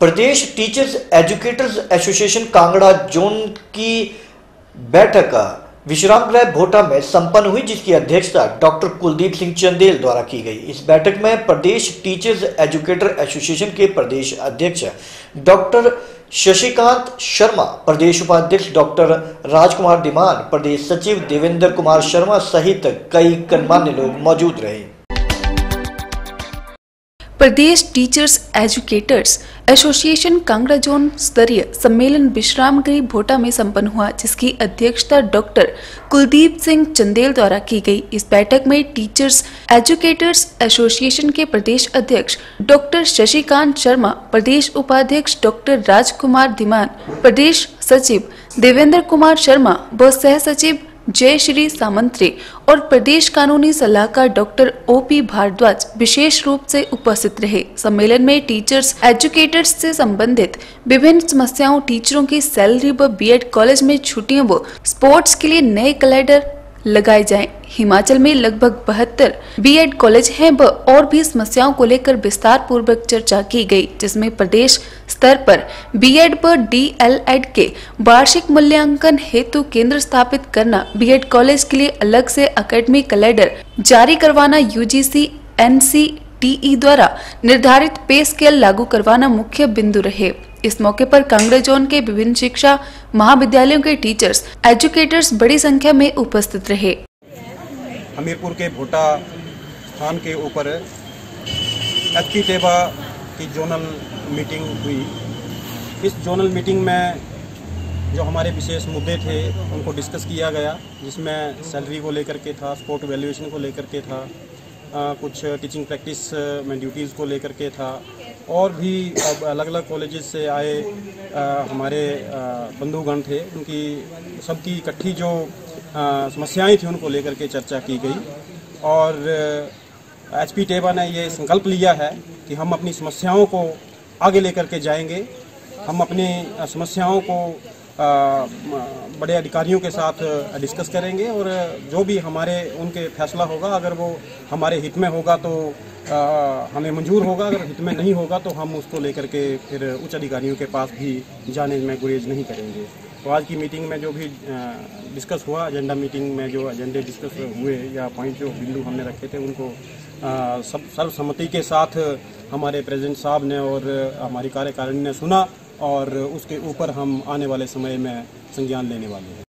प्रदेश teachers educators association Kangra zone की बैठक विश्राम गृह भोटा में संपन्न हुई, जिसकी अध्यक्षता डॉक्टर कुलदीप सिंह चंदेल द्वारा की गई। इस बैठक में प्रदेश टीचर्स एजुकेटर एसोसिएशन के प्रदेश अध्यक्ष डॉक्टर शशिकांत शर्मा, प्रदेश उपाध्यक्ष डॉक्टर राजकुमार दिमान प्रदेश सचिव देवेंद्र कुमार शर्मा सहित कई गणमान्य लोग मौजूद रहे। प्रदेश teachers educators association Kangra zone स्तरीय सम्मेलन विश्रामगिरी भोटा में संपन्न हुआ, जिसकी अध्यक्षता डॉक्टर कुलदीप सिंह चंदेल द्वारा की गई। इस बैठक में टीचर्स एजुकेटर्स एसोसिएशन के प्रदेश अध्यक्ष डॉक्टर शशिकांत शर्मा, प्रदेश उपाध्यक्ष डॉक्टर राजकुमार धीमान, प्रदेश सचिव देवेंद्र कुमार शर्मा व सह सचिव जय श्री सामंत्री और प्रदेश कानूनी सलाहकार डॉक्टर ओ पी भारद्वाज विशेष रूप से उपस्थित रहे सम्मेलन में टीचर्स एजुकेटर्स से संबंधित विभिन्न समस्याओं टीचरों की सैलरी व बीएड कॉलेज में छुट्टियों व स्पोर्ट्स के लिए नए कैलेंडर लगाए जाएँ। हिमाचल में लगभग बहत्तर बीएड कॉलेज हैं व और भी समस्याओं को लेकर विस्तार पूर्वक चर्चा की गई, जिसमें प्रदेश स्तर पर बीएड व डीएलएड के वार्षिक मूल्यांकन हेतु केंद्र स्थापित करना बीएड कॉलेज के लिए अलग से अकेडमिक कैलेंडर जारी करवाना यूजीसी एनसीटीई द्वारा निर्धारित पे स्केल लागू करवाना मुख्य बिंदु रहे। इस मौके पर कांगड़ा जोन के विभिन्न शिक्षा महाविद्यालयों के टीचर्स एजुकेटर्स बड़ी संख्या में उपस्थित रहे। हमीरपुर के भोटा स्थान के ऊपर एच टेबा की जोनल मीटिंग हुई। इस जोनल मीटिंग में जो हमारे विशेष मुद्दे थे, उनको डिस्कस किया गया, जिसमें सैलरी को लेकर के था, स्पोर्ट वैल्यूएशन को लेकर के था कुछ टीचिंग प्रैक्टिस में ड्यूटीज़ को लेकर के था। और भी अब अलग अलग कॉलेजेस से आए आ, हमारे बंधुगण थे उनकी सबकी इकट्ठी जो समस्याएँ थी उनको लेकर के चर्चा की गई। और एच पी टेबा ने ये संकल्प लिया है कि हम अपनी समस्याओं को आगे लेकर के जाएँगे। हम अपनी समस्याओं को बड़े अधिकारियों के साथ डिस्कस करेंगे और जो भी हमारे, उनके फैसला होगा, अगर वो हमारे हित में होगा तो हमें मंजूर होगा, अगर हित में नहीं होगा तो हम उसको लेकर के फिर उच्च अधिकारियों के पास भी जाने में गुरेज नहीं करेंगे। तो आज की मीटिंग में जो भी डिस्कस हुआ एजेंडा मीटिंग में जो एजेंडे डिस्कस हुए या पॉइंट जो बिंदु हमने रखे थे, उनको सब, सर्वसम्मति के साथ हमारे प्रेसिडेंट साहब ने और हमारी कार्यकारिणी ने सुना। और उसके ऊपर हम आने वाले समय में संज्ञान लेने वाले हैं।